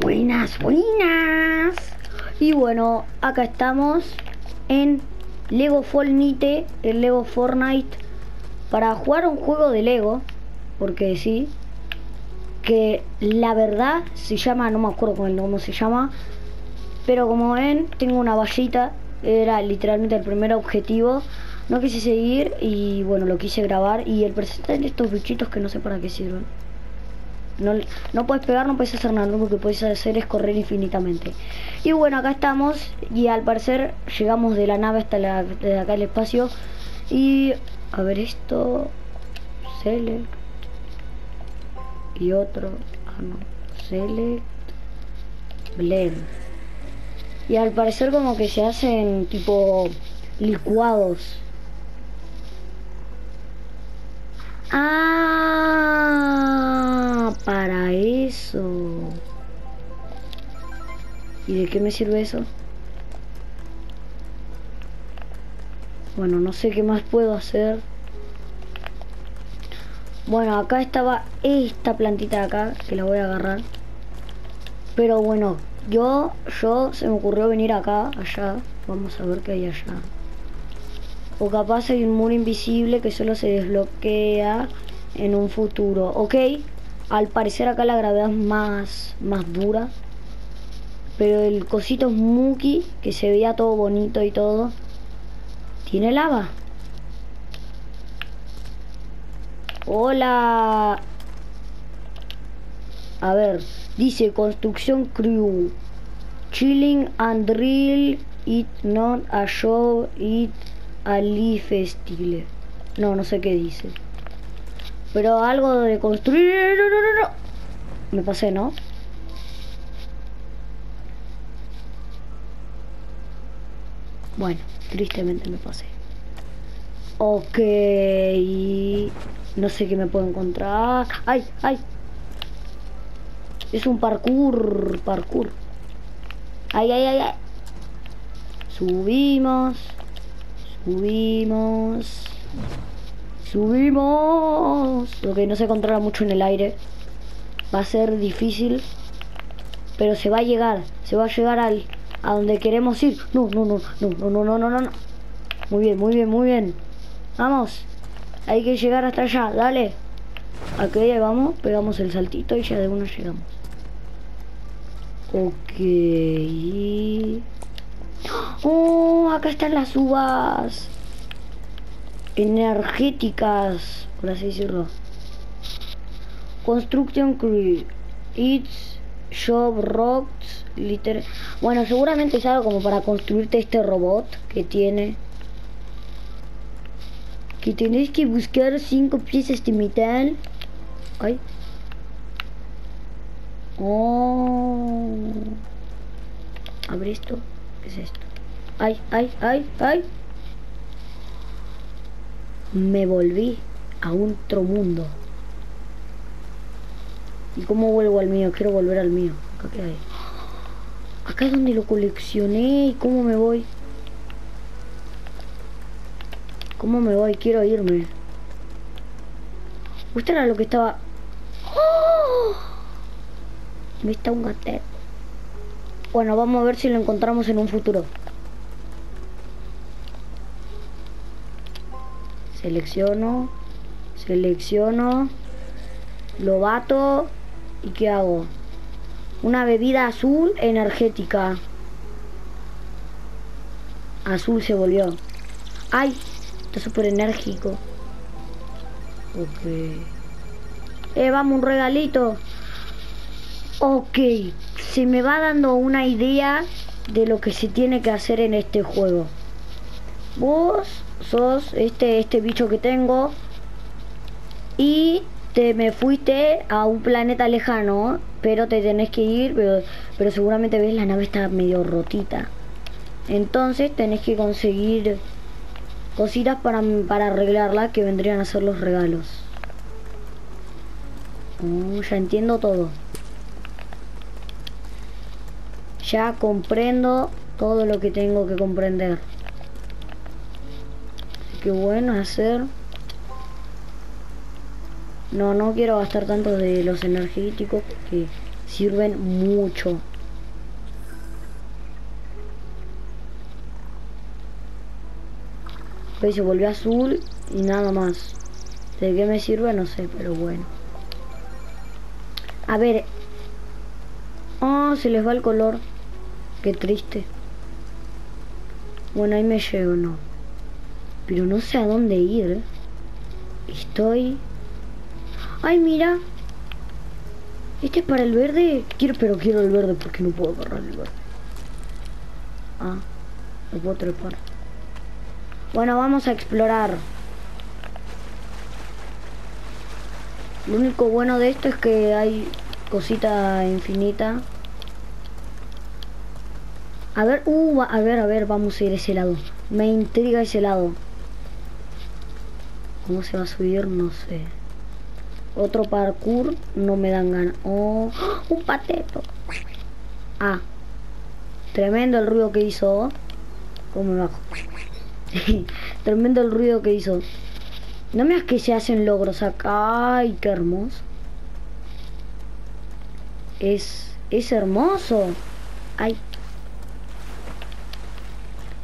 Buenas, buenas. Y bueno, acá estamos en Lego Fortnite, el Lego Fortnite, para jugar un juego de Lego, porque sí, que la verdad se llama, no me acuerdo cómo se llama, pero como ven, tengo una vallita, era literalmente el primer objetivo. No quise seguir y bueno, lo quise grabar y el presentar estos bichitos que no sé para qué sirven. No, no puedes pegar, no puedes hacer nada, lo que puedes hacer es correr infinitamente. Y bueno, acá estamos y al parecer llegamos de la nave hasta la, de acá el espacio. Y a ver esto, select y otro, ah no, select, blend. Y al parecer como que se hacen tipo licuados. Ah, para eso. ¿Y de qué me sirve eso? Bueno, no sé qué más puedo hacer. Bueno, acá estaba esta plantita de acá, que la voy a agarrar. Pero bueno, yo, yo se me ocurrió venir acá, allá. Vamos a ver qué hay allá. O capaz hay un muro invisible que solo se desbloquea en un futuro. Ok, al parecer acá la gravedad es más, más dura. Pero el cosito es Muki, que se veía todo bonito y todo. ¿Tiene lava? Hola. A ver, dice construcción crew. Chilling and drill it not a show it Ali Festile. No, no sé qué dice. Pero algo de construir. No, no, no. Me pasé, ¿no? Bueno, tristemente me pasé. Ok. No sé qué me puedo encontrar. ¡Ay! ¡Ay! Es un parkour. Parkour. ¡Ay, ay, ay! ay. Subimos. Subimos. Subimos. Lo que no se controla mucho en el aire. Va a ser difícil. Pero se va a llegar. Se va a llegar al a donde queremos ir. No, no, no, no, no, no, no, no, no. Muy bien, muy bien, muy bien. Vamos. Hay que llegar hasta allá. Dale. Aquí vamos. Pegamos el saltito y ya de uno llegamos. Ok. Oh, acá están las uvas energéticas, por así decirlo. Construction Crew. It's Shop Rocks. Liter bueno, seguramente es algo como para construirte este robot que tiene. Que tenéis que buscar cinco piezas de metal. Ay. Oh. Abre esto. ¿Qué es esto? Ay, ay, ay, ay. Me volví a otro mundo. ¿Y cómo vuelvo al mío? Quiero volver al mío. Acá qué hay. Acá es donde lo coleccioné. ¿Y cómo me voy? ¿Cómo me voy? Quiero irme. Usted era lo que estaba... ¡Oh! Me está un gatero. Bueno, vamos a ver si lo encontramos en un futuro. Selecciono. Selecciono. Lo bato. ¿Y qué hago? Una bebida azul energética. Azul se volvió. ¡Ay! Está súper enérgico. Ok. Eh, vamos, un regalito. Ok. Se me va dando una idea de lo que se tiene que hacer en este juego. Vos sos este, este bicho que tengo. Y te me fuiste a un planeta lejano. Pero te tenés que ir. Pero, pero seguramente ves la nave está medio rotita. Entonces tenés que conseguir cositas para, para arreglarla que vendrían a ser los regalos. Oh, ya entiendo todo. Ya comprendo todo lo que tengo que comprender. Qué bueno hacer. No, no quiero gastar tanto de los energéticos porque sirven mucho. Pues se volvió azul y nada más. ¿De qué me sirve? No sé, pero bueno. A ver. Oh, se les va el color. Qué triste. Bueno, ahí me llego, no. Pero no sé a dónde ir. Estoy... Ay, mira. Este es para el verde. Quiero, pero quiero el verde porque no puedo agarrar el verde. Ah, no puedo trepar. Bueno, vamos a explorar. Lo único bueno de esto es que hay cosita infinita. A ver, uh, a ver, a ver, vamos a ir a ese lado. Me intriga ese lado. ¿Cómo se va a subir? No sé. Otro parkour, no me dan ganas. Oh, un pateto. Ah. Tremendo el ruido que hizo. ¿Cómo me bajo? Tremendo el ruido que hizo. No me que se hacen logros acá. Ay, qué hermoso. Es, es hermoso. Ay.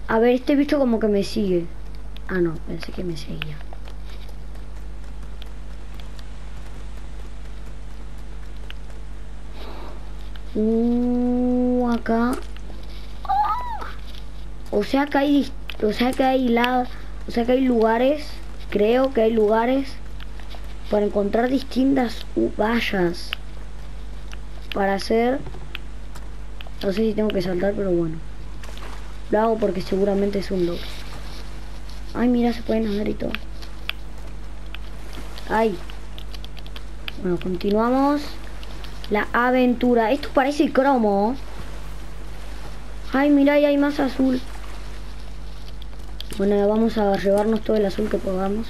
A ver, este bicho como que me sigue. Ah, no, pensé que me seguía. Uh, acá. O sea que hay, o sea que hay la, o sea que hay lugares, creo que hay lugares para encontrar distintas vallas para hacer. No sé si tengo que saltar, pero bueno. Lo hago porque seguramente es un logro. Ay, mira, se pueden hacer y todo. Ay. Bueno, continuamos. La aventura. Esto parece cromo. Ay, mira, ahí hay más azul. Bueno, vamos a llevarnos todo el azul que podamos.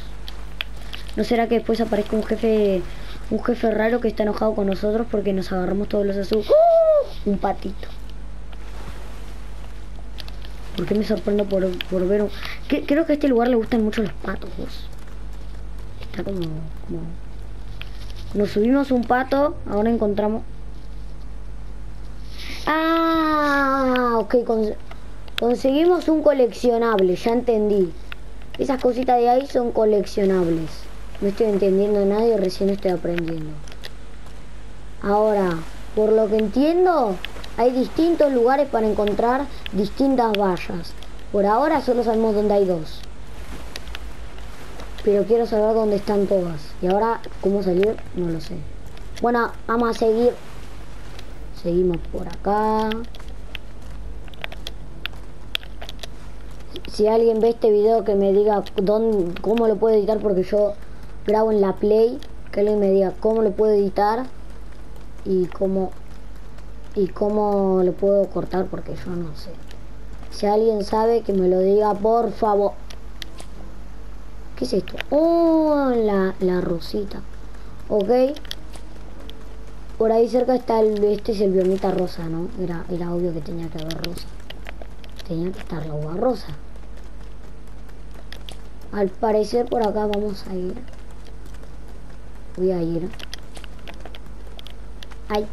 ¿No será que después aparezca un jefe un jefe raro que está enojado con nosotros porque nos agarramos todos los azules? ¡Uh! Un patito. ¿Por qué me sorprendo por, ver un... creo que a este lugar le gustan mucho los patos. Está como, como nos subimos un pato, ahora encontramos... Ah, ok, conseguimos un coleccionable, ya entendí. Esas cositas de ahí son coleccionables. No estoy entendiendo nada y recién estoy aprendiendo. Ahora, por lo que entiendo, hay distintos lugares para encontrar distintas vallas. Por ahora solo sabemos dónde hay dos pero quiero saber dónde están todas. Y ahora, ¿cómo salir? No lo sé. Bueno, vamos a seguir. Seguimos por acá. Si alguien ve este video que me diga dónde, cómo lo puedo editar, porque yo grabo en la Play, que alguien me diga cómo lo puedo editar y cómo y cómo lo puedo cortar, porque yo no sé. Si alguien sabe, que me lo diga, por favor. ¿Qué es esto? Oh, la, la rosita. Ok. Por ahí cerca está el... Este es el biomita rosa, ¿no? Era, era obvio que tenía que haber rosa. Tenía que estar la uva rosa. Al parecer por acá vamos a ir. Voy a ir. Ay.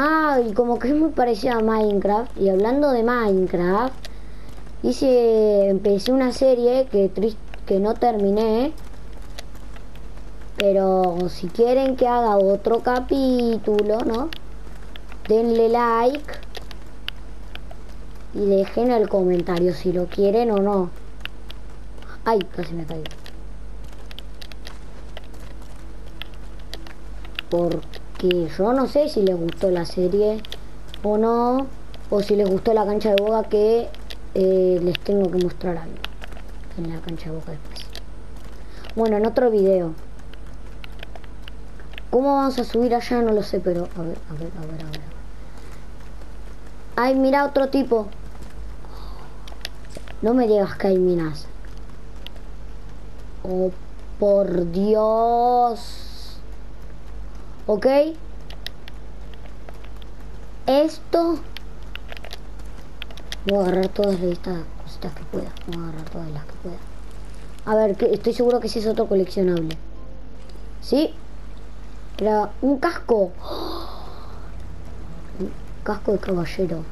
Ah, y como que es muy parecido a Minecraft. Y hablando de Minecraft, hice empecé una serie que que no terminé pero si quieren que haga otro capítulo no denle like y dejen el comentario si lo quieren o no ay casi me caí porque yo no sé si les gustó la serie o no o si les gustó la cancha de boga que eh, les tengo que mostrar algo en la cancha de boca después. Bueno, en otro video. ¿Cómo vamos a subir allá? No lo sé, pero a ver, a ver, a ver, a ver. Ay, mira otro tipo. No me digas que hay minas. Oh, por Dios. ¿Ok? Esto Voy a agarrar todas estas cositas que pueda. Voy a agarrar todas las que pueda. A ver, que estoy seguro que ese es otro coleccionable. ¿Sí? Era un casco. Un casco de caballero.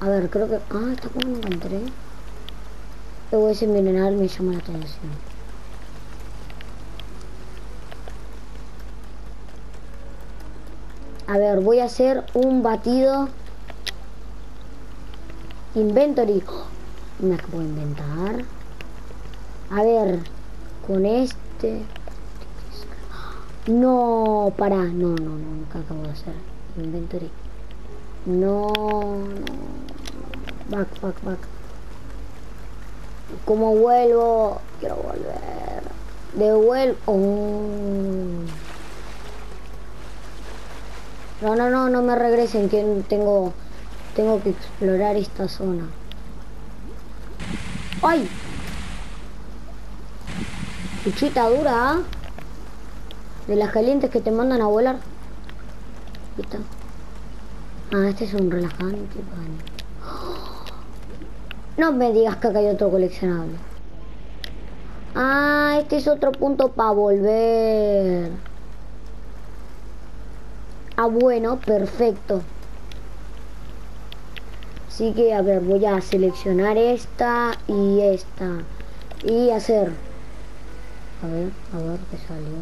A ver, creo que... Ah, esta cosa no encontré. Luego ese envenenar me llama la atención. A ver, voy a hacer un batido. Inventory. Me acabo de inventar. A ver, con este. No, para, no, no, no, ¿qué acabo de hacer? Inventory. No, no. Back, back, back. ¿Cómo vuelvo? Quiero volver. Devuelvo. Oh. No, no, no, no me regresen, que tengo, tengo que explorar esta zona. ¡Ay! Cuchita dura, ¿ah? De las calientes que te mandan a volar. Ah, este es un relajante, No me digas que acá hay otro coleccionable. Ah, este es otro punto para volver. Ah, bueno, perfecto. Así que, a ver, voy a seleccionar esta y esta. Y hacer... A ver, a ver qué salió.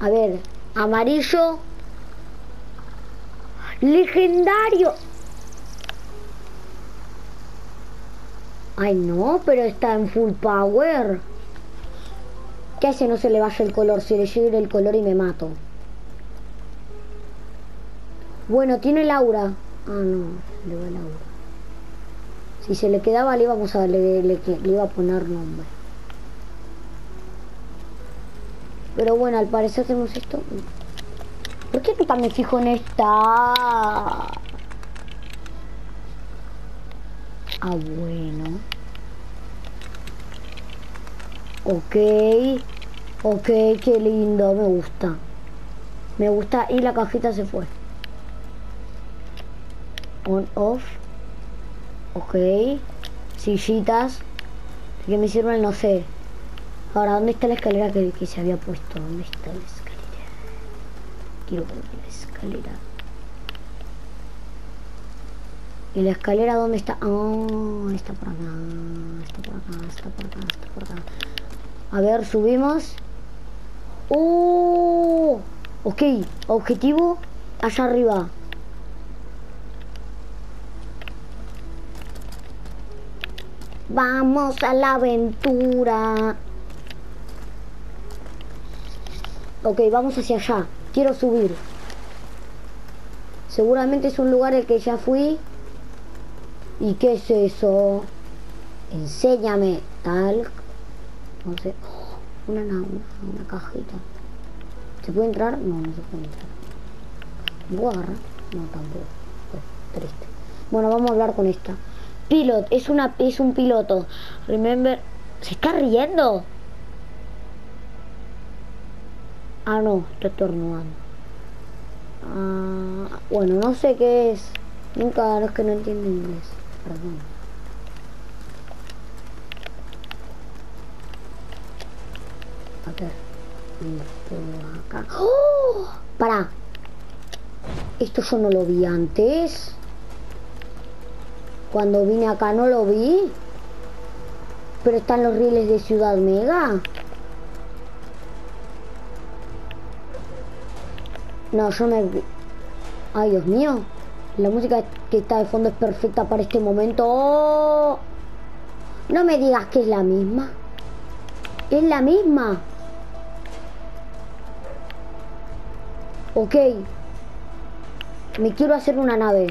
A ver, amarillo. Legendario. Ay, no, pero está en full power. ¿Qué hace no se le vaya el color? Se le llega el color y me mato. Bueno, tiene Laura. Ah, no, le va Laura. Si se le quedaba le íbamos a le, le, iba a poner nombre. Pero bueno, al parecer hacemos esto. ¿Por qué nunca me fijo en esta? Ah, bueno. Ok. Ok, qué lindo, me gusta. Me gusta y la cajita se fue. On, off. Ok. Sillitas. ¿Qué me sirven? No sé. Ahora, ¿dónde está la escalera que, que se había puesto? ¿Dónde está la escalera? Quiero ver la escalera. ¿Y la escalera dónde está? Oh, está por acá, está por acá, está por acá, está por acá. A ver, subimos. ¡Oh! Ok, objetivo allá arriba. Vamos a la aventura. Ok, vamos hacia allá. Quiero subir. Seguramente es un lugar al que ya fui. ¿Y qué es eso? Enséñame. Tal no sé. una, una, una cajita. ¿Se puede entrar? No, no se puede entrar. ¿Puedo? No, tampoco. Pues, triste. Bueno, vamos a hablar con esta. Pilot, es una es un piloto. Remember. ¿Se está riendo? Ah, no, está estornudando. Ah, bueno, no sé qué es. Nunca, es que no entiendo inglés. Perdón. Acá. ¡Oh! Para. Esto yo no lo vi antes. Cuando vine acá no lo vi. Pero están los rieles de Ciudad Mega. No, yo me... Ay, Dios mío. La música que está de fondo es perfecta para este momento. ¡Oh! No me digas que es la misma. Es la misma. Ok. Me quiero hacer una nave.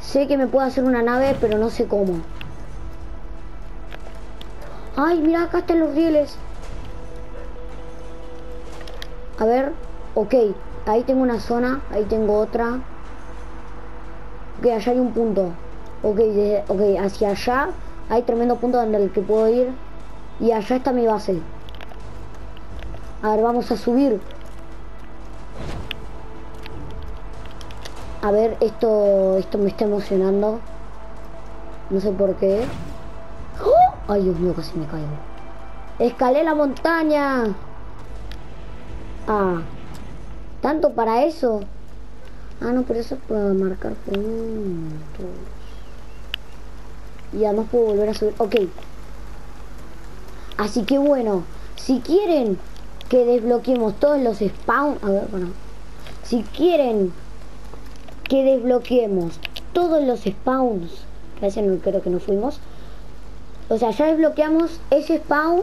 Sé que me puedo hacer una nave, pero no sé cómo. Ay, mira, acá están los rieles. A ver, ok. Ahí tengo una zona, ahí tengo otra. Ok, allá hay un punto. Ok, ok, hacia allá hay tremendo punto donde el que puedo ir. Y allá está mi base. A ver, vamos a subir. A ver, esto, esto me está emocionando. No sé por qué. ¡Oh! Ay, Dios mío, casi me caigo. Escalé la montaña. Ah. ¿Tanto para eso? Ah, no, pero eso puedo marcar puntos. Y además puedo volver a subir. Ok. Así que bueno, si quieren que desbloqueemos todos los spawns... A ver, bueno. Si quieren que desbloqueemos todos los spawns... Que no creo que no fuimos. O sea, ya desbloqueamos ese spawn.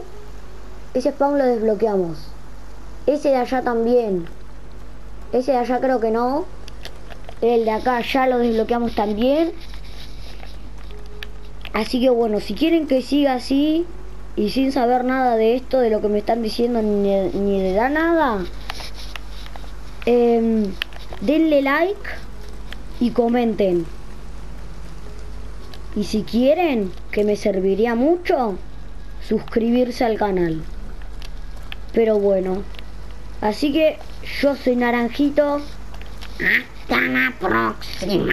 Ese spawn lo desbloqueamos. Ese de allá también. Ese de allá creo que no. El de acá ya lo desbloqueamos también. Así que bueno, si quieren que siga así y sin saber nada de esto, de lo que me están diciendo, ni, de da nada, eh, denle like y comenten. Y si quieren, que me serviría mucho, suscribirse al canal. Pero bueno, así que yo soy Naranjito. Hasta la próxima.